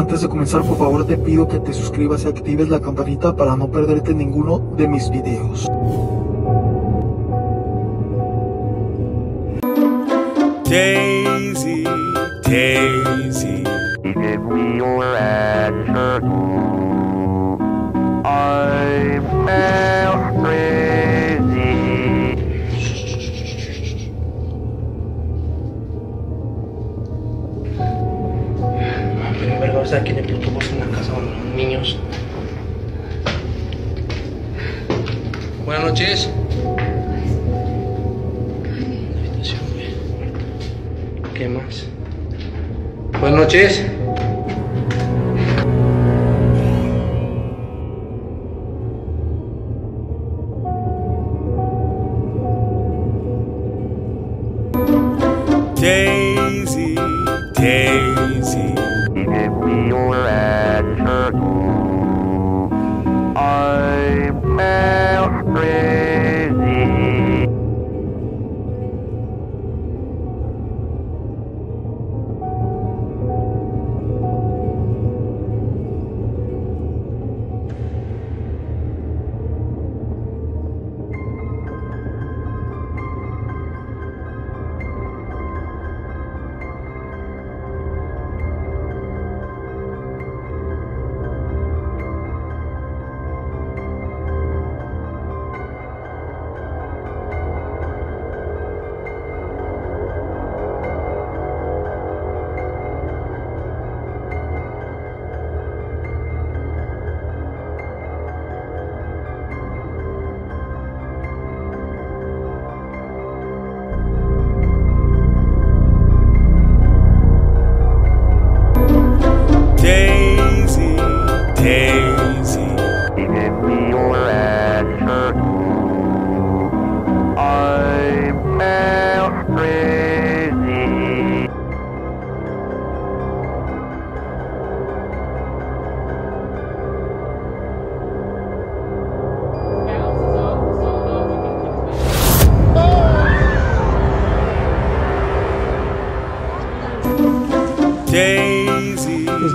Antes de comenzar, por favor te pido que te suscribas y actives la campanita para no perderte ninguno de mis videos. Daisy, Daisy. Give me your answer. I'm felt crazy. Sea, que le putos en la casa con los niños. Buenas noches. ¿Qué más? Buenas noches. Daisy, Daisy. we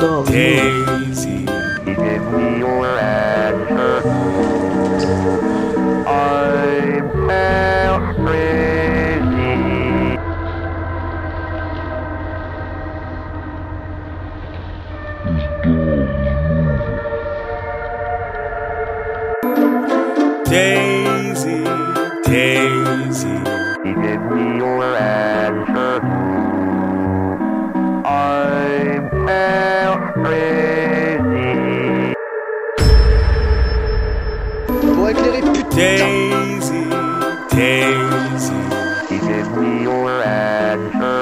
dog. Daisy. Give me your answer. I'm crazy. Daisy, Daisy. Give me your answer. Crazy. Dois éclairer. Daisy, Daisy. Give me your answer.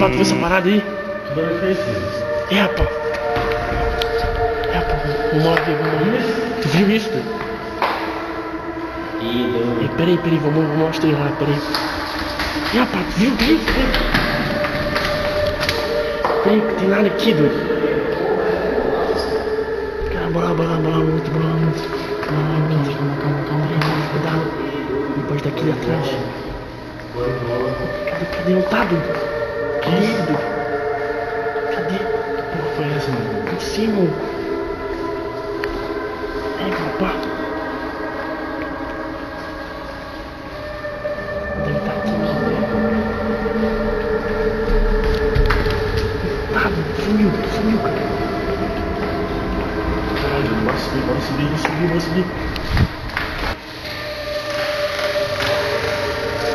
Rapaz, tu viu essa parada aí? É, rapaz. É, rapaz, vamos lá ver, vamos lá ver. Tu viu isso? Ih, peraí, peraí, vamos, vamos mostrar lá, peraí. É, rapaz, tu viu isso? Peraí, que tem nada aqui, doido. Cara, Atrás. Cadê, cadê? Não tá, doido? Cadê? Que porra foi essa, mano? Em cima. É, papá. Deve estar aqui, né? Tá, sumiu, sumiu, cara. Caralho, bora subir, bora subir, bora subir, bora subir.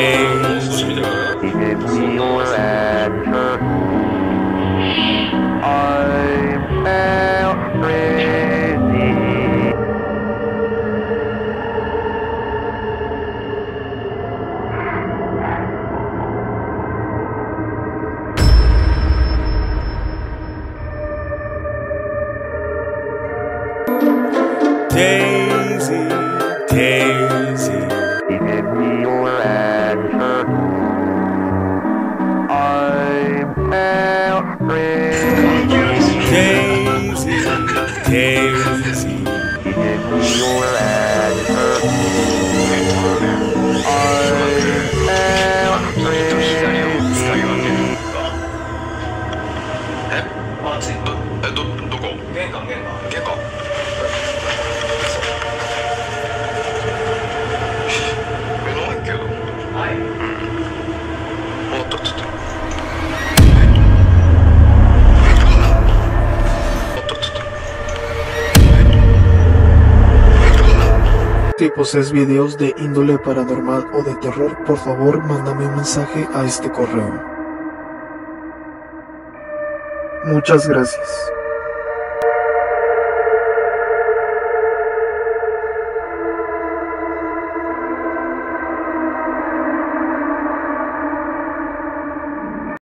days. It will you will add. her. Si posees videos de índole paranormal o de terror, por favor, mándame un mensaje a este correo. Muchas gracias.